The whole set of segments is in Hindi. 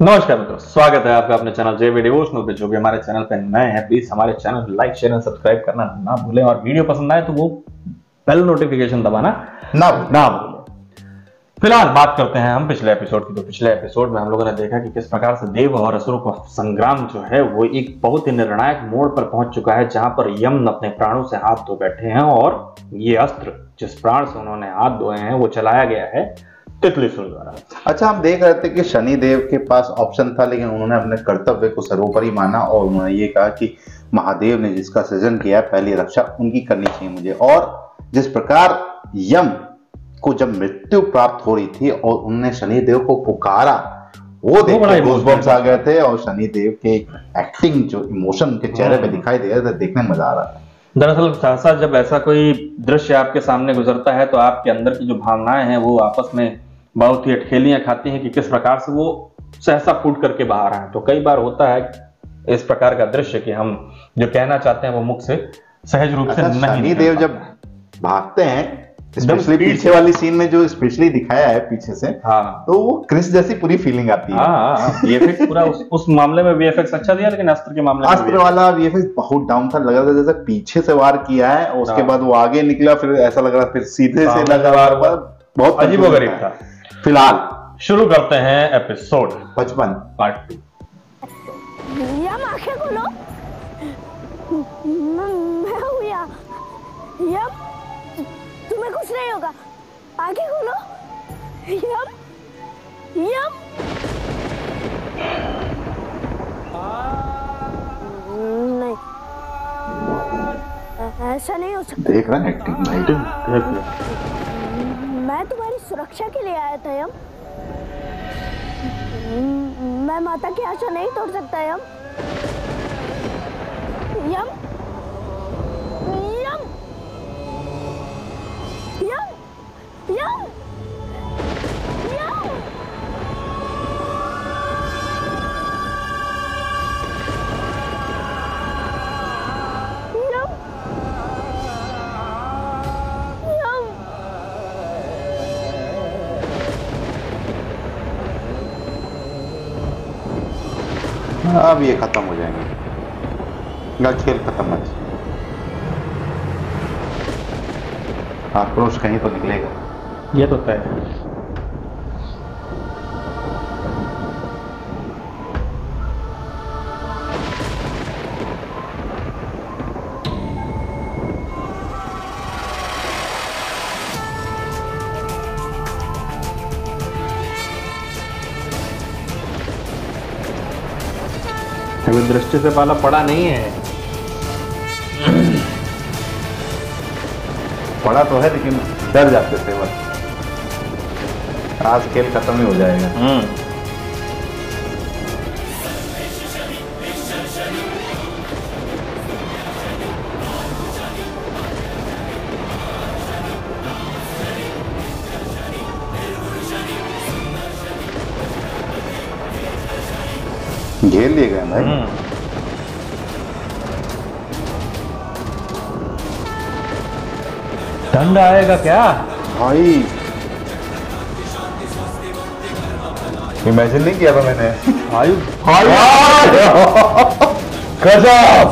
नमस्कार मित्रों, स्वागत है आपका अपने चैनल जे डिवोशनल पे जो भी हमारे चैनल पे नए हैं प्लीज़ हमारे channel like share and subscribe करना ना भूलें। और वीडियो पसंद आए तो वो बेल नोटिफिकेशन दबाना ना ना भूलें। फ़िलहाल बात करते हैं हम पिछले एपिसोड की। तो पिछले एपिसोड में हम लोगों ने देखा कि किस प्रकार से देव और असुरों का संग्राम जो है, वो एक बहुत ही निर्णायक मोड़ पर पहुँच चुका है, जहाँ पर यम अपने प्राणों से हाथ धो बैठे हैं और ये अस्त्र जिस प्राण से उन्होंने हाथ धोए हैं, वो चलाया गया है। तितलीसुर द्वारा। अच्छा हम देख रहे थे कि शनि देव के पास ऑप्शन था लेकिन उन्होंने अपने कर्तव्य को सर्वोपरि माना और उन्होंने ये कहा कि महादेव ने जिसका सृजन किया पहली रक्षा उनकी करनी चाहिए मुझे। और जिस प्रकार यम को जब मृत्यु प्राप्त हो रही थी और उन्होंने शनि देव को पुकारा वो देख आ गए थे और शनि देव के एक्टिंग जो इमोशन के चेहरे पे दिखाई दे रहे थे देखने में मज़ा आ रहा था। दरअसल सहसा जब ऐसा कोई दृश्य आपके सामने गुजरता है तो आपके अंदर की जो भावनाएँ हैं वो आपस में बहुत ही अटखेलियाँ खाती हैं कि किस प्रकार से वो सहसा फूट करके बाहर आए। तो कई बार होता है इस प्रकार का दृश्य कि हम जो कहना चाहते हैं वो मुख से सहज रूप से अच्छा नहीं देव जब भागते हैं स्पेशली पीछे। वाली सीन में जो स्पेशली दिखाया है पीछे से हाँ। तो वो क्रिस जैसी पूरी फीलिंग आती है। हाँ वीएफएक्स पूरा उस, उस मामले में वीएफएक्स अच्छा दिया लेकिन अस्त्र के मामले में अस्त्र वाला वीएफएक्स बहुत डाउन था लग रहा था जैसे पीछे से वार किया है उसके हाँ। बाद वो आगे निकला फिर ऐसा लग रहा फिर सीधे से लगा वार। बहुत अजीबो गरीब था। फ़िलहाल शुरू करते हैं एपिसोड पचपन। पार्ट टू यम आँखें खोलो। मैं मैं हूँ यहाँ यम तुम्हें कुछ नहीं होगा। आँखें खोलो। यम यम। नहीं। ऐसा नहीं हो सकता। देख रहा है एक्टिंग भाई मैं तुम्हारी सुरक्षा के लिए आया था, यम। मैं माता की आशा नहीं तोड़ सकता, यम। यम अब ये खत्म हो जाएँगे। ना खेल खत्म आज आक्रोश कहीं तो निकलेगा। ये तो तय है। अभी दृष्टि से पहला पड़ा नहीं है। पड़ा तो है लेकिन डर जाते थे बस। आज खेल खत्म ही हो जाएगा। घेर लिए गए भाई। ठंड आएगा क्या? भाई। इमेजिन नहीं किया था मैंने। आयु गजब।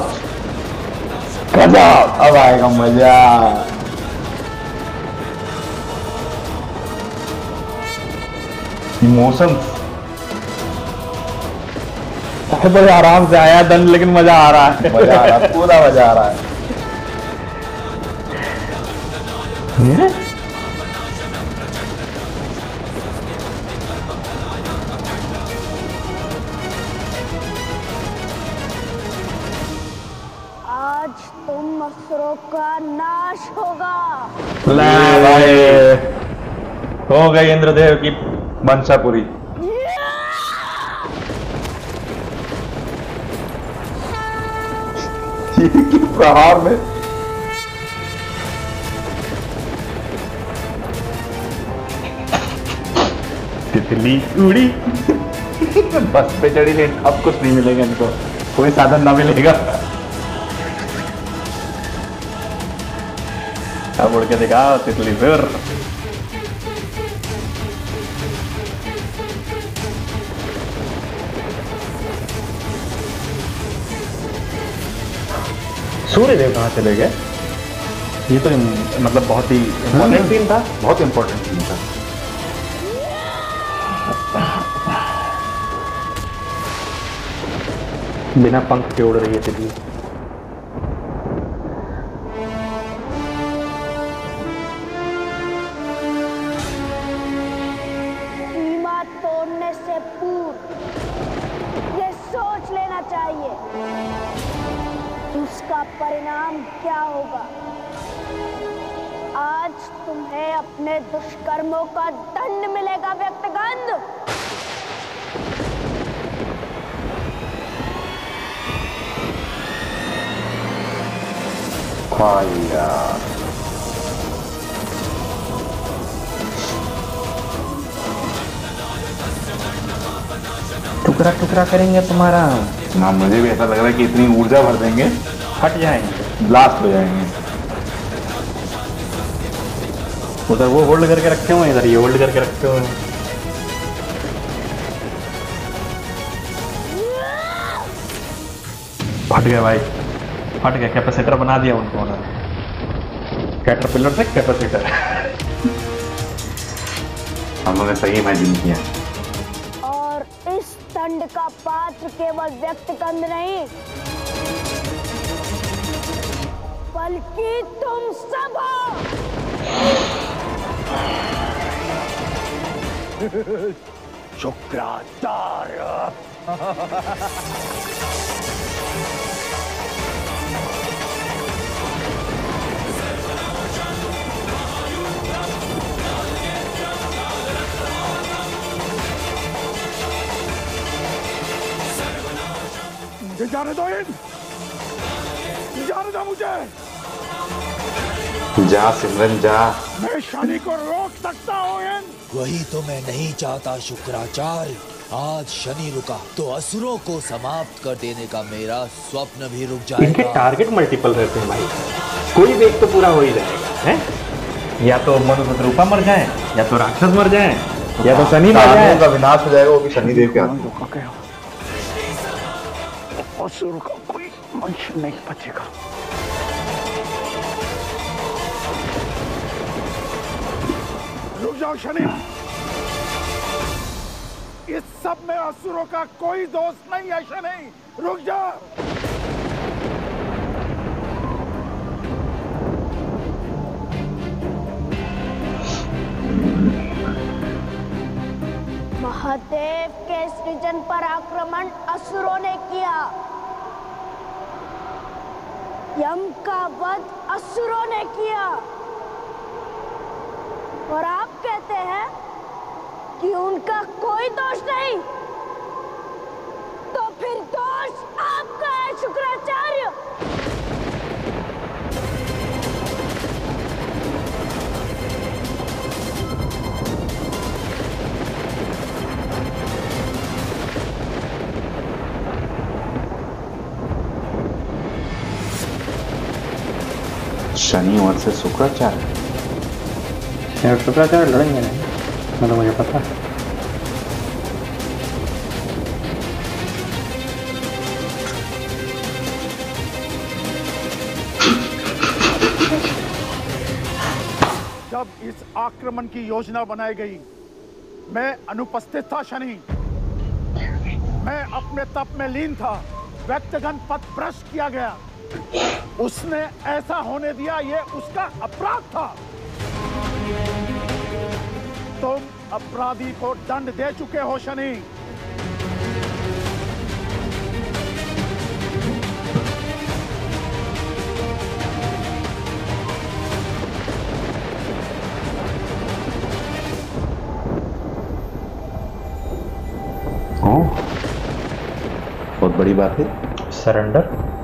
गजब। अब आएगा मज़ा। इमोशन बड़े आराम से आया दंड लेकिन मज़ा आ रहा है। मज़ा आ रहा है पूरा मज़ा आ रहा है। आज तुम असुरों का नाश होगा। भाई हो गई इंद्रदेव की की प्रहार में। तितली उड़ी। बस पे चढ़ी लेकिन अब कुछ नहीं मिलेगा इनको। कोई साधन ना मिलेगा। अब उड़ के दिखाओ तितली फिर। सूर्यदेव कहाँ चले गए? ये तो मतलब बहुत ही इम्पोर्टेंट सीन था। बहुत इम्पोर्टेंट सीन था। बिना पंख के उड़ रही है तितली परिणाम क्या होगा? आज तुम्हें अपने दुष्कर्मों का दंड मिलेगा व्यक्तिगंध। टुकड़ा टुकड़ा करेंगे तुम्हारा। ना मुझे भी ऐसा लग रहा है कि इतनी ऊर्जा भर देंगे। हट जाएँगे। ब्लास्ट हो जाएँगे। उधर वो होल्ड करके रखे हुए हैं इधर ये होल्ड करके रखे हुए हैं। फट गया भाई। फट गया कैपेसिटर बना दिया उनको उन्होंने। कैटरपिलर से कैपेसिटर हम लोगों ने सही इमेजिन किया। और इस दंड का पात्र केवल व्यक्तगंध नहीं बल्कि तुम सब हो। मुझे जाने दो इन जाने दो मुझे। जा सिमरन जा। मैं शनि को रोक सकता हूँ वही तो मैं नहीं चाहता शुक्राचार्य। आज शनि रुका तो असुरों को समाप्त कर देने का मेरा स्वप्न भी रुक जाएगा। इनके टारगेट मल्टीपल रहते हैं भाई। कोई भी एक तो पूरा हो ही जाएगा है? या तो मनुष्य मर जाए या तो राक्षस मर जाए या तो शनि मर जाए। का विनाश हो जाएगा वो भी शनिदेव के हाथ असुर का कोई मनुष्य नहीं बचेगा। रुक जाओ शनि इस सब में असुरों का कोई दोष नहीं है शनि रुक जाओ। महादेव के सृजन पर आक्रमण असुरों ने किया। यम का वध असुरों ने किया। और आप कहते हैं कि उनका कोई दोष नहीं। तो फिर दोष आपका है, शुक्राचार्य। शनि और से शुक्राचार्य। शुक्राचार्य लड़ेंगे नहीं। मतलब मुझे पता है। जब इस आक्रमण की योजना बनाई गई, मैं अनुपस्थित था शनि। मैं अपने तप में लीन था। व्यक्तिगत पथ भ्रष्ट किया गया। उसने ऐसा होने दिया, ये उसका अपराध था। तुम अपराधी को दंड दे चुके हो शनि। ओह बहुत बड़ी बात है। सरेंडर।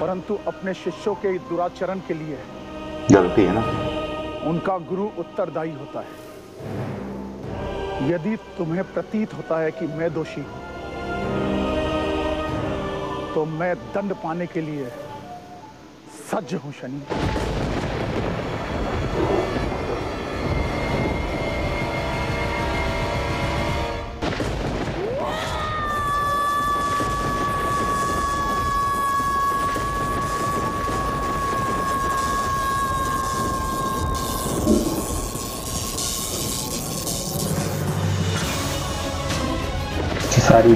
परंतु अपने शिष्यों के दुराचरण के लिए गलती है ना? उनका गुरु उत्तरदायी होता है। यदि तुम्हें प्रतीत होता है कि मैं दोषी हूँ तो मैं दंड पाने के लिए सज्ज हूँ शनि। सारी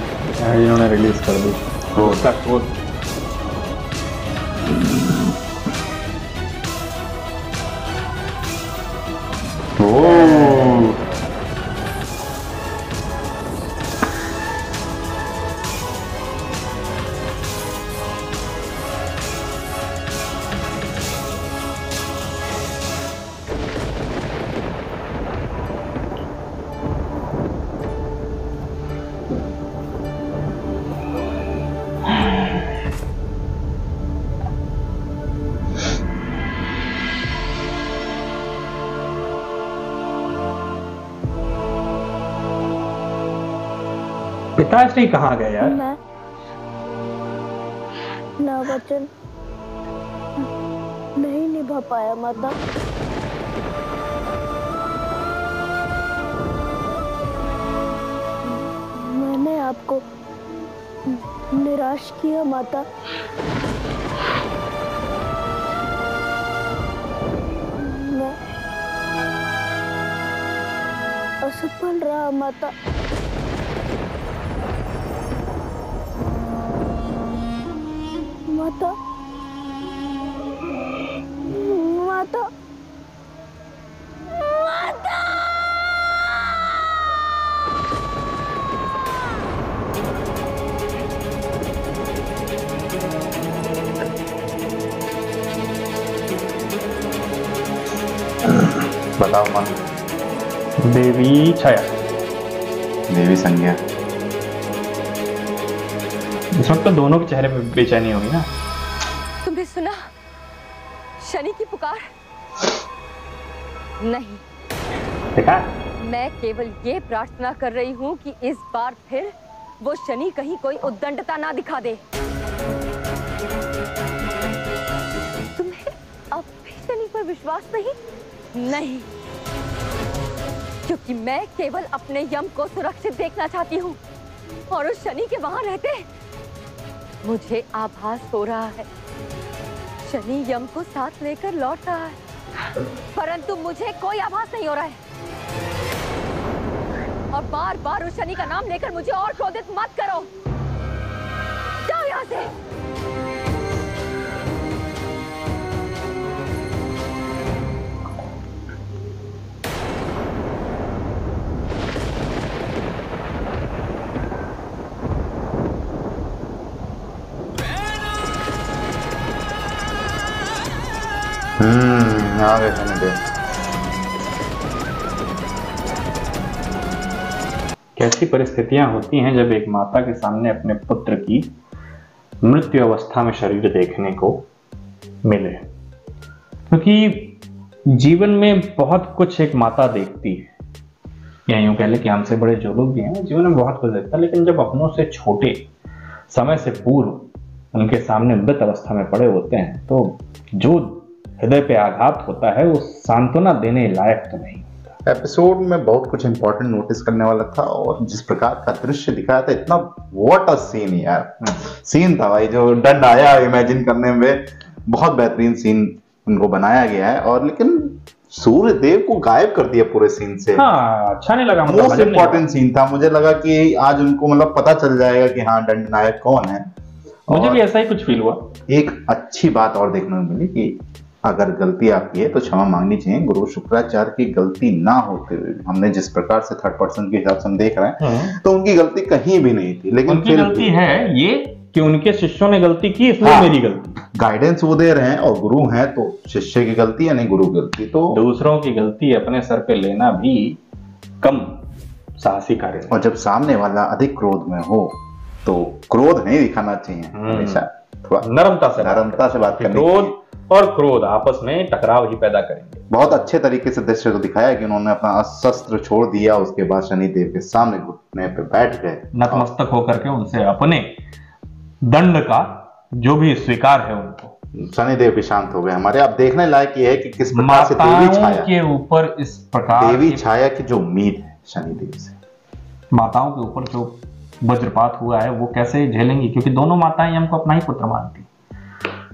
इन्होंने रिलीज़ कर दी। ओ पिताश्री कहाँ गए यार। नहीं निभा पाया माता मैंने आपको निराश किया, माता। मैं असफल रहा, माता। बताओ मन देवी छाया। देवी संज्ञा। इस वक्त तो दोनों के चेहरे पे बेचैनी होगी ना। तुमने सुना शनि की पुकार? नहीं। देखा? मैं केवल ये प्रार्थना कर रही हूँ कि इस बार फिर वो शनि कहीं कोई उद्दंडता ना दिखा दे। तुम्हें अब भी शनि पर विश्वास नहीं? नहीं। क्योंकि मैं केवल अपने यम को सुरक्षित देखना चाहती हूँ। और उस शनि के वहाँ रहते मुझे आभास हो रहा है। शनि यम को साथ लेकर लौट रहा है। परंतु मुझे कोई आभास नहीं हो रहा है। और बार बार उस शनि का नाम लेकर मुझे और क्रोधित मत करो। जाओ यहाँ से। शनिदेव कैसी परिस्थितियाँ होती हैं जब एक माता के सामने अपने पुत्र की मृत्यु अवस्था में शरीर देखने को मिले? क्योंकि तो जीवन में बहुत कुछ एक माता देखती है। या यूँ कह ले कि हमसे बड़े जो लोग भी हैं, जीवन में बहुत कुछ देखता है, लेकिन जब अपनों से छोटे, समय से पूर्व उनके सामने मृत अवस्था में पड़े होते हैं तो जो हृदय पे आघात होता है वो सांत्वना देने लायक तो नहीं एपिसोड में बहुत कुछ इंपॉर्टेंट नोटिस करने वाला था और जिस प्रकार का दृश्य दिखाया था इतना व्हाट अ सीन यार। सीन था भाई जो डंड आया इमेजिन करने में बहुत बेहतरीन सीन उनको बनाया गया है और लेकिन सूर्य देव को गायब कर दिया पूरे सीन से। हाँ अच्छा नहीं लगा मोस्ट इम्पोर्टेंट सीन था। मुझे लगा कि आज उनको मतलब पता चल जाएगा कि हाँ दंड नायक कौन है। मुझे भी ऐसा ही कुछ फील हुआ। एक अच्छी बात और देखने को मिली कि अगर गलती आपकी है तो क्षमा मांगनी चाहिए गुरु शुक्राचार्य की गलती ना होते हुए हमने जिस प्रकार से थर्ड पर्सन के हिसाब से हम देख रहे हैं तो उनकी गलती कहीं भी नहीं थी लेकिन उनकी गलती है ये कि उनके शिष्यों ने गलती की इसलिए हाँ। मेरी गलती गाइडेंस वो दे रहे हैं और गुरु हैं तो शिष्य की गलती या नहीं गुरु की गलती तो दूसरों की गलती अपने सर पे लेना भी कम साहसी कार्य और जब सामने वाला अधिक क्रोध में हो तो क्रोध नहीं दिखाना चाहिए हम्म। हमेशा थोड़ा नरमता से नरमता से बात करें। करनी क्रोध। और क्रोध आपस में टकराव ही पैदा करेंगे। बहुत अच्छे तरीके से दृश्य को दिखाया कि उन्होंने अपना शस्त्र छोड़ दिया उसके बाद शनिदेव के सामने घुटने पे बैठ गए। नतमस्तक होकर के उनसे अपने दंड का जो भी स्वीकार है उनको। शनिदेव भी शांत हो गए हमारे। अब देखने लायक ये है कि किस प्रकार से देवी छाया के ऊपर इस प्रकार देवी की छाया की जो उम्मीद है शनिदेव से। माताओं के ऊपर जो वज्रपात हुआ है वो कैसे झेलेंगी? क्योंकि दोनों माताएँ हमको अपना ही पुत्र मानती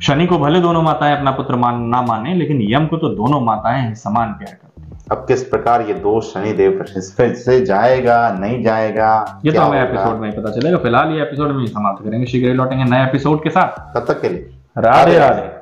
शनि को भले दोनों माताएँ अपना पुत्र मान ना माने लेकिन यम को तो दोनों माताएँ समान प्यार करती हैं। अब किस प्रकार ये दोष शनिदेव देव प्रश्न से जाएगा नहीं जाएगा ये तो हमें एपिसोड में ही पता चलेगा फ़िलहाल ये एपिसोड में ही समाप्त करेंगे शीघ्र ही लौटेंगे नए एपिसोड के साथ। तब तक के लिए। राधे राधे।